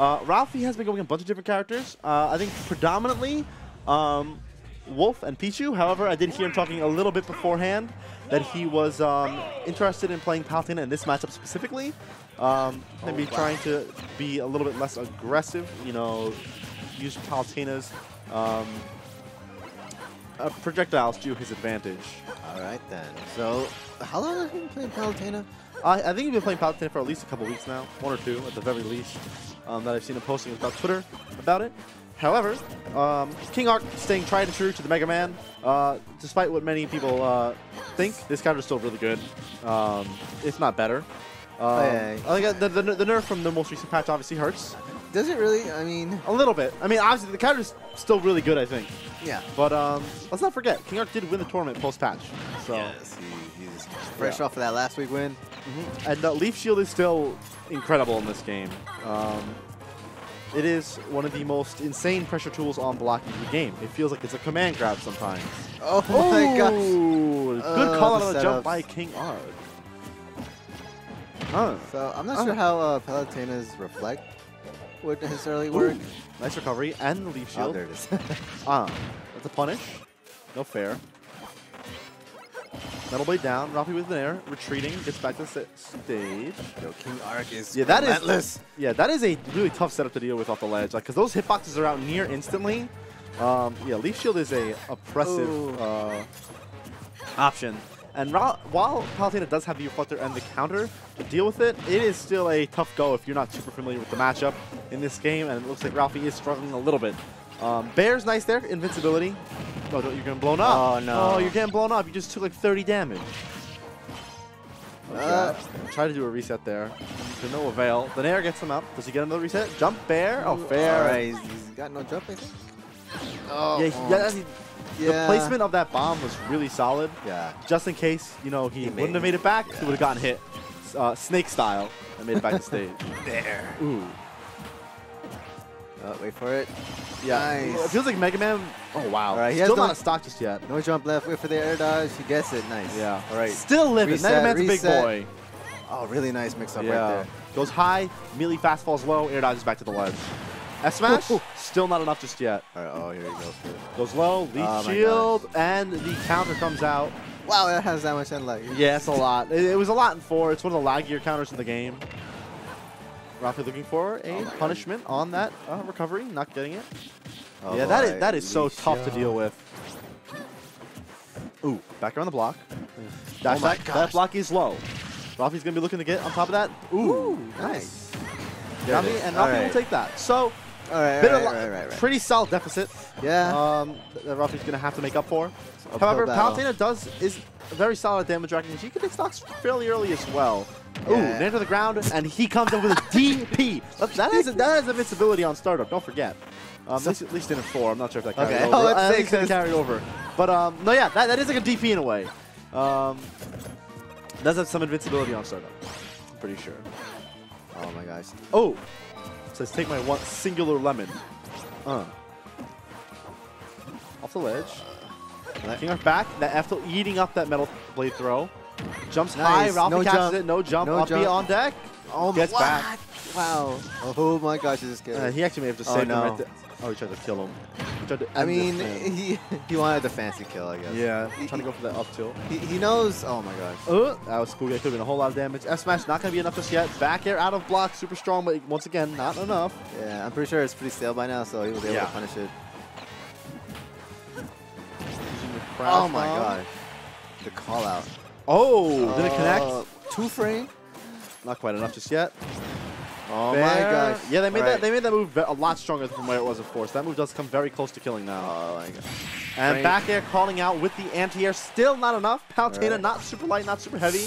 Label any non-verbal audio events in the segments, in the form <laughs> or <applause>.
Uh, Ralphie has been going a bunch of different characters. Uh, I think predominantly um, Wolf and Pichu. However, I did hear him talking a little bit beforehand that he was um, interested in playing Palutena in this matchup specifically. Um, maybe wow. trying to be a little bit less aggressive, you know, use Palutena's um, uh, projectiles to his advantage. All right then. So, how long have you been playing Palutena? I, I think he's been playing Palutena for at least a couple weeks now, one or two at the very least, um, that I've seen him posting about Twitter about it. However, um, King Arc staying tried and true to the Mega Man. Uh, despite what many people uh, think, this counter is still really good, um, if not better. Um, yeah, yeah. I think the, the, the nerf from the most recent patch obviously hurts Does it really? I mean, a little bit. I mean, obviously the counter is still really good, I think. yeah. But um, let's not forget, King Arc did win the tournament post-patch. So. Yes, he, he's fresh Yeah. off of that last week win. Mhm. And uh, Leaf Shield is still incredible in this game. Um, it is one of the most insane pressure tools on blocking the game. It feels like it's a command grab sometimes. Oh my gosh. Good Uh, call the out of the jump by King Arc. Huh. So I'm not Oh. sure how uh, Palutena's reflect would necessarily work. Ooh, Nice recovery and the Leaf Shield. Oh, Shield. there it is. <laughs> Ah, that's a punish. No fair. Metal Blade down. Ralphie with an air. Retreating. Gets back to the stage. Yo, King Arc is Yeah, that is relentless. Yeah, that is a really tough setup to deal with off the ledge. Like, because those hitboxes are out near instantly. Um, yeah, Leaf Shield is a oppressive uh, option. And while Palutena does have the reflector and the counter to deal with it, it is still a tough go if you're not super familiar with the matchup in this game. And it looks like Ralphie is struggling a little bit. Um, Bear's nice there, invincibility. Oh, you're getting blown up. Oh, no. Oh, you're getting blown up. You just took like 30 damage. Uh, Try to do a reset there. To no avail. The Nair gets him up. Does he get another reset? Jump bear. Oh, fair. All right, he's, he's got no jump, I think. Oh, Yeah, he- oh. yeah, The placement of that bomb was really solid. Yeah. Just in case, you know, he, He wouldn't have made it back, yeah. he would have gotten hit. Uh, snake style. And made it back to stage. <laughs> There. Ooh. Oh, wait for it. Yeah. Nice. It feels like Mega Man. Oh, wow. All right, he Still no- not a stock just yet. No jump left. Wait for the air dodge. He gets it. Nice. Yeah. All right. Still living. Mega Reset, Man's a big boy. Oh, really nice mix up yeah. right there. Goes high, immediately fast falls low, air dodges back to the ledge. S smash, Ooh. still not enough just yet. Right. Oh, here he goes. Goes low, leaf Oh shield, and the counter comes out. Wow, that has that much end lag. Yeah, it's a lot. It, it was a lot in four. It's one of the laggier counters in the game. Ralphie looking for a Oh punishment on that uh, recovery, not getting it. Oh, yeah, that is that is so tough to deal with. Ooh, back around the block. Dash Oh my attack. That block is low. Ralphie's gonna be looking to get on top of that. Ooh, Ooh, nice. Ralphie, and Ralphie will take that. So, right, bit all of right, right, right, right. pretty solid deficit Yeah. um, that Ralphie's gonna have to make up for. However. Palutena does is very solid at damage racking. She can take stocks fairly early as well. Ooh, Yeah. to the ground, and he comes up with a <laughs> DP. That, that is that has invincibility on startup. Don't forget. Um, at, least, at least in a four. I'm not sure if that carried Okay. over. Oh, let's at least it 'cause- carried over. But um, no, yeah, that, that is like a DP in a way. Um, does have some invincibility on startup. I'm pretty sure. oh my gosh. Oh, says take my one singular lemon. Uh. Off the ledge. King Arc back. That after eating up that metal blade throw. Jumps high. Nice. Ralphie No catches jump. it. No jump. No Up jump. on deck. Oh Gets what? back. Wow. Oh my gosh, this is scary. Uh, he actually may have just Oh, saved no. him right there. Oh, he tried to kill him. He tried to I mean, he, he wanted the fancy kill, I guess. yeah, He, trying to go for that up tilt. he, he knows. Oh my gosh. Uh, that was spooky. That could have been a whole lot of damage. F smash not going to be enough just yet. Back air out of block. Super strong, but once again, not enough. Yeah, I'm pretty sure it's pretty stale by now, so he was able Yeah. to punish it. Oh my gosh. The call out. Oh, did it connect? Uh, Two frame? Not quite enough just yet. Oh Fair. my gosh. Yeah, they made Right. that. They made that move a lot stronger from where it was, of course. That move does come very close to killing now. Oh my gosh. and right. back air calling out with the anti-air, still not enough. Palutena Right. not super light, not super heavy.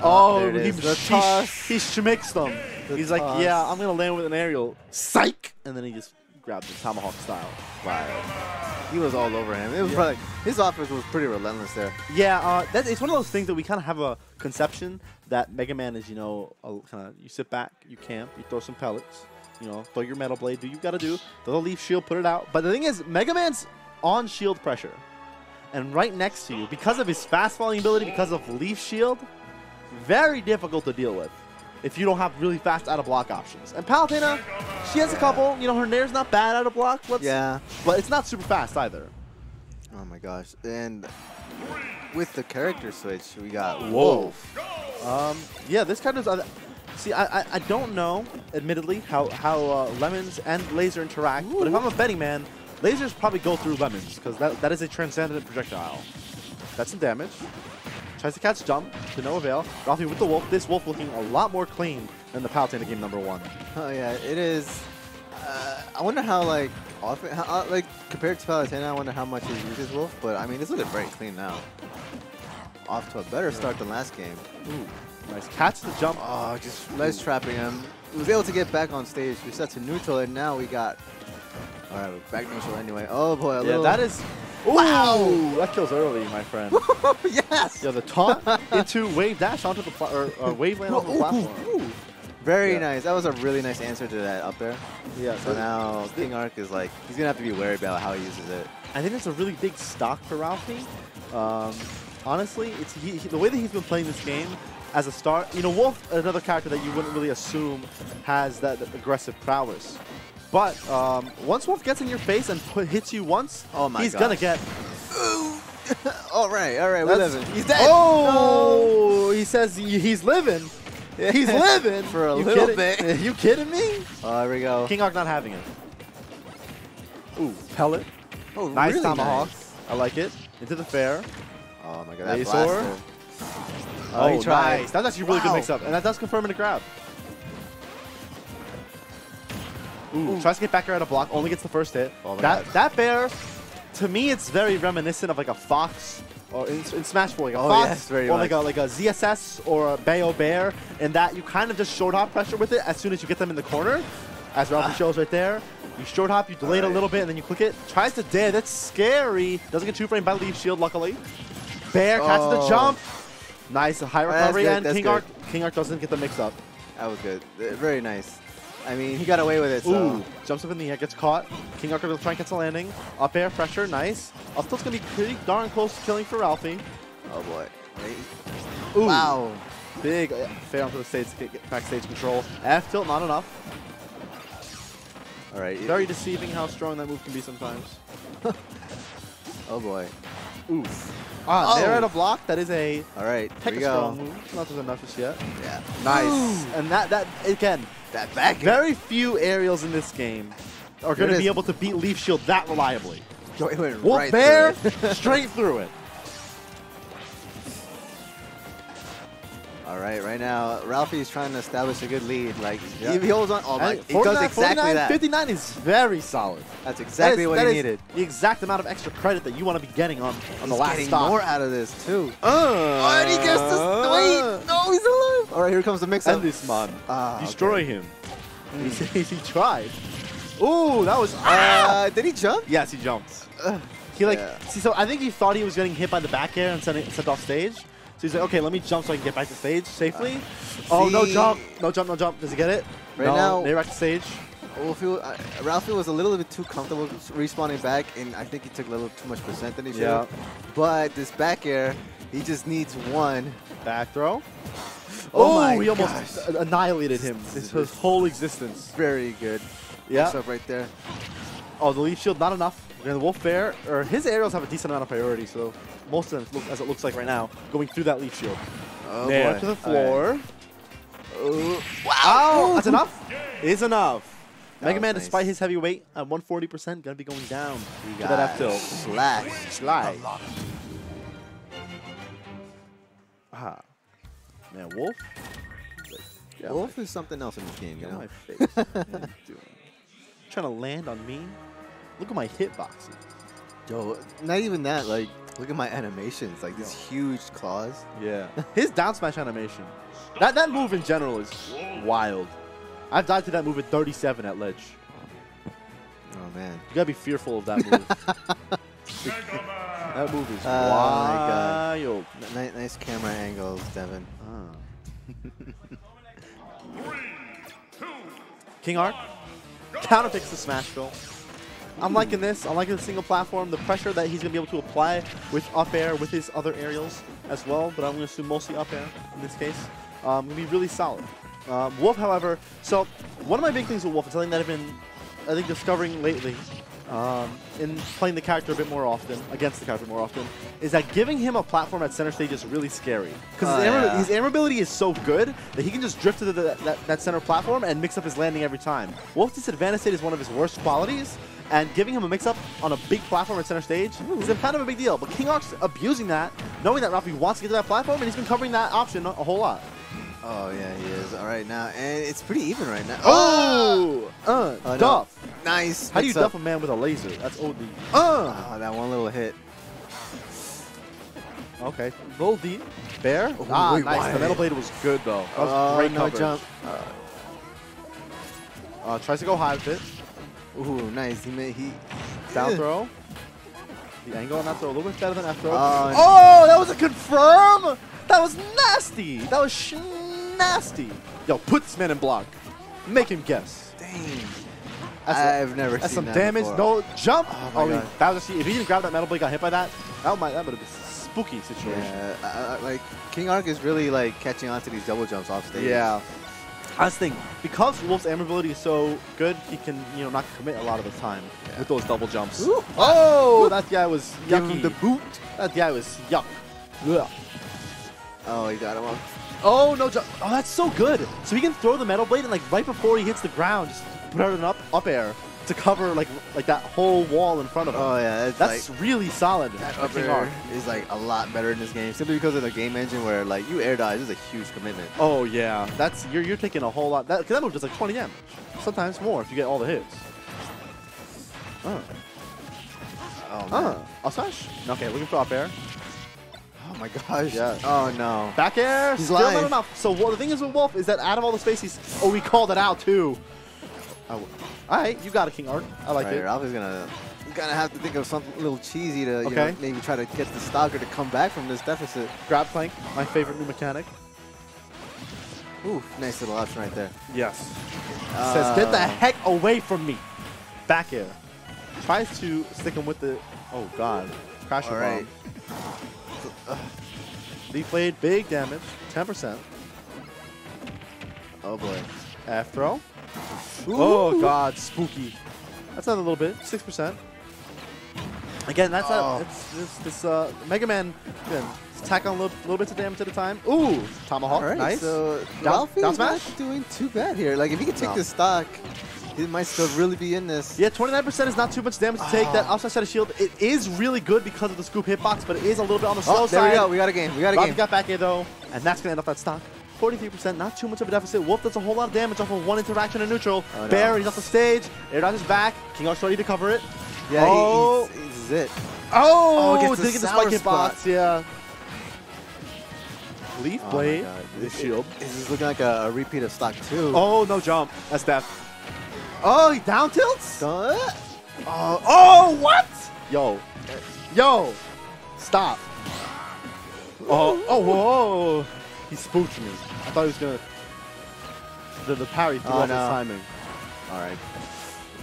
Oh, Oh, there it he. The he, toss. he schmicks them. The He's like, yeah, I'm gonna land with an aerial. Psych! And then he just grabs it tomahawk style. Wow. He was all over him. It was Yeah. probably his offense was pretty relentless there. Yeah, uh, that, it's one of those things that we kind of have a conception that Mega Man is, you know, kind of you sit back, you camp, you throw some pellets, you know, throw your metal blade, do you got to do, throw the leaf shield, put it out. But the thing is, Mega Man's on shield pressure, and right next to you, because of his fast falling ability, because of leaf shield, very difficult to deal with. If you don't have really fast out of block options. And Palutena, she has a couple. You know, her nair's not bad out of block. Let's, Yeah. But it's not super fast either. Oh my gosh. And with the character switch, we got. Wolf. Um, yeah, this kind of. Uh, see, I, I I don't know, admittedly, how how uh, lemons and laser interact. But if I'm a betting man, lasers probably go through lemons because that that is a transcendent projectile. That's some damage. Tries to catch jump to no avail. Ralphie with the wolf. This wolf looking a lot more clean than the Palutena game number one. Oh yeah, it is. Uh, I wonder how like often, how, uh, like compared to Palutena, I wonder how much he uses Wolf. But I mean, it's looking very clean now. Off to a better start than last game. Ooh, nice catch the jump. Oh, just nice trapping him. He was able to get back on stage. We set to neutral, and now we got. All right, back neutral anyway. Oh boy, a Yeah, that is. Wow. That kills early, my friend. <laughs> yes. yeah, the taunt into wave dash onto the pla- or uh, wave land onto the platform. ooh. Very Yeah. nice. That was a really nice answer to that up there. Yeah, So now King Arc is like he's gonna have to be wary about how he uses it. I think it's a really big stock for Ralphie. Um, honestly, it's he, he- the way that he's been playing this game as a start. You know, Wolf, another character that you wouldn't really assume has that, that aggressive prowess. But um, once Wolf gets in your face and put, hits you once, Oh my he's gonna gosh. get. <laughs> all right, all right, we That's- live it. He's dead. Oh, he says he's living. He's <laughs> living For a You little bit. <laughs> you kidding me? Oh, here we go. King Arc not having it. Ooh, pellet. Oh, Nice really tomahawk. nice. I like it. Into the fair. Oh my god, that Razor. blaster. Oh, he tried. nice. That's actually a really good mix-up, and that does confirm in the grab. Ooh, tries to get back at a block, only gets the first hit. Oh that God. that bear, to me, it's very reminiscent of like a fox, or in, in Smash 4, like a Oh, fox, yes, very or like a like a ZSS or a Bayo bear, in that you kind of just short hop pressure with it as soon as you get them in the corner, as Ralphie ah. shows right there. You short hop, you delay it a little bit, and then you click it. Tries to dare. That's scary. Doesn't get two frame by leaf shield, luckily. Bear catches the Oh. jump. Nice high recovery, and King. Arc King Arc doesn't get the mix up. That was good. Very nice. I mean, he got away with it. So. Ooh, jumps up in the air, gets caught. King Arc will try and cancel landing. Up air pressure, nice. Up tilt's gonna be pretty darn close to killing for Ralphie. Oh boy. Ooh, Wow. big uh, fair onto the stage, get backstage control. F tilt, not enough. All right. Very deceiving how strong that move can be sometimes. <laughs> Oh boy. Oof. Ah, Oh. there at a block. That is a All right. Here we go. strong move. Not just enough just yet. Yeah. Nice. <gasps> And that that again, That back. very few aerials in this game are going to be able to beat Leaf Shield that reliably. Yo, it went Wolf right Bear, straight through it. Right. Right now, Ralphie's trying to establish a good lead. Like Yeah. if he holds on. Oh my. He does exactly that. 59 is very solid. That's exactly is- what that he is needed. The exact amount of extra credit that you want to be getting on, on the He's last getting stop. more out of this too. Uh, Oh, and he gets this. Wait, no, he's alive. All right, here comes the mix-up. End this man. Ah, Destroy okay. him. He, he tried. Ooh, that was. ah! Uh, did he jump? Yes, he jumped. Ugh. He like Yeah. see. So I think he thought he was getting hit by the back air and sent it sent off stage. So he's like, okay, let me jump so I can get back to stage safely. oh, no jump, no jump, no jump. Does he get it? Right no, now- Nair back to stage. Wolfie, uh, Ralphie was a little bit too comfortable respawning back, and I think he took a little too much percent than he should. Yeah. But this back air, he just needs one. Back throw. Oh my he almost gosh. annihilated him. His, his whole existence. Very good. Yeah. Up right there. Oh, the leaf shield not enough. And the wolf bear, or his aerials have a decent amount of priority, so most of them, look, as it looks like right now, going through that leaf shield. Oh Nair boy. to the All right. floor. Wow, that's enough. Is enough. That Mega Man, nice. despite his heavy weight at 140%, gonna be going down We to got that F tilt. Slash. Slide. Ah. Man, Wolf. Yeah, Wolf is something else in this game, you Get know? my face. <laughs> What are you doing? Trying to land on me? Look at my hitboxes. Yo, not even that. Like, look at my animations. Like, these huge claws. Yeah. <laughs> His down smash animation. That that move in general is wild. I've died to that move at 37 at ledge. Oh, man. You gotta be fearful of that move. that move is Oh, my God. wild. N- nice camera angles, Devin. Ah. King Arc counterpicks the smash Smashville. I'm liking this. I'm liking the single platform. The pressure that he's going to be able to apply with up air, with his other aerials as well, but I'm going to assume mostly up air in this case. Um, going to be really solid. Um, Wolf, however, so one of my big things with Wolf is something that I've been, I think, discovering lately um, in playing the character a bit more often, against the character more often, is that giving him a platform at center stage is really scary. Because Oh, his, aim- yeah. his aim ability is so good that he can just drift to the, the, that, that center platform and mix up his landing every time. Wolf's disadvantage state is one of his worst qualities, and giving him a mix-up on a big platform at center stage is a kind of a big deal. But King Arc's abusing that, knowing that Ralphie wants to get to that platform, and he's been covering that option a, whole lot. Oh yeah, he is. All right now, and it's pretty even right now. Oh! Uh, Oh, no. duff. Nice. How do you up. duff a man with a laser? That's OD. Uh! Oh, that one little hit. Okay. Little D. Bear? Oh, ah, wait, nice. why? The metal blade was good, though. That was Oh, great no coverage. jump. Uh, tries to go high with it. Ooh, nice. He made he. Down throw. The angle on that throw a little bit better than that throw. Oh, oh, that was a confirm! That was nasty! That was sh nasty. Yo, put this man in block. Make him guess. Dang. I've never That's seen some that damage. before. No jump. Oh my oh, he- God. that was actually, if he didn't grab that metal blade, got hit by that. That might that would have been a spooky situation. Yeah, I, like King Arc is really like catching on to these double jumps off stage. Yeah. That's the thing. Because Wolf's aim ability is so good, he can, you know, not commit a lot of the time Yeah. with those double jumps. Ooh. Oh, that guy was yucky. the boot. That guy was yuck. Ugh. Oh, he got him up. Oh, no jump. Oh, that's so good. So he can throw the metal blade and, like, right before he hits the ground, just put out an up, up air to cover, like, like that whole wall in front of him. Oh yeah, that's, that's like really solid. that up air is like a lot better in this game simply because of the game engine where like you air dodge is a huge commitment. Oh, yeah. That's You're, you're taking a whole lot. That, cause that move does, like, 20 damage. Sometimes more if you get all the hits. Uh. Oh man. Uh, I'll smash. Okay, looking for up air. Oh my gosh. Yeah. Oh no. Back air. He's still not enough. So what, the thing is with Wolf is that out of all the space, he's. Oh, we called it out too. All right, you got a King Arc. I like right, it. Ralph is gonna gonna have to think of something a little cheesy to you Okay. know, maybe try to get the stalker to come back from this deficit. Grab Plank, my favorite new mechanic. Ooh, nice little option right there. Yes. Says, get the Uh, heck away from me. Back air. Tries to stick him with the. Oh God. Crashing All right. bomb. Blade, big damage, 10%. Oh boy. F throw. Ooh. Oh God, spooky. That's not a little bit, six percent. Again, that's Oh. a, it's, this this uh, Mega Man. Again, just tack on a little, little bits of damage at a time. Ooh, tomahawk, right, nice. so Ralphie down not doing too bad here. Like if he could take No. this stock, he might still really be in this. yeah, 29% is not too much damage to take. Ah. That offside side of shield, it is really good because of the scoop hitbox, but it is a little bit on the slow Oh, there side. we go. We got a game. We got a Robbie game. got back here though, and that's gonna end up that stock. 43%, not too much of a deficit. Wolf does a whole lot of damage off of one interaction in neutral. Oh, no. Bear, he's off the stage. Air dodge is back. King Arc's ready to cover it. Yeah, he- Oh. he's, he's it. Oh, Oh, gets did the get the spike hit spot. box, yeah. Leaf Oh blade, the shield. This is looking like a, a repeat of stock two. Oh, no jump. That's death. Oh, he down tilts? Don't- Oh, oh, what? Yo, yo, stop. Oh, oh, whoa. He spooked me. I thought he was going to. The, the parry threw Oh, no. timing. All right.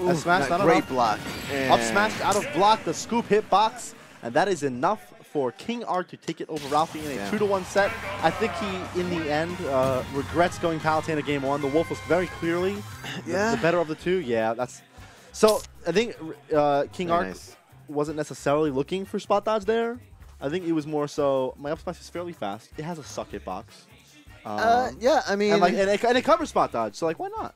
Ooh, Up smash, not great enough. block. Up And- smash out of block, the scoop hit box, and that is enough for King Arc to take it over Ralphie in a Yeah. two to one set. I think he, in the end, uh, regrets going Palutena game one. The Wolf was very clearly the- Yeah. the, better of the two. Yeah, that's. So I think uh, King Arc nice. wasn't necessarily looking for spot dodge there. I think it was more so my up smash is fairly fast. It has a suck hitbox. Um, Uh, yeah, I mean, and like and it, and it covers spot dodge, so like why not?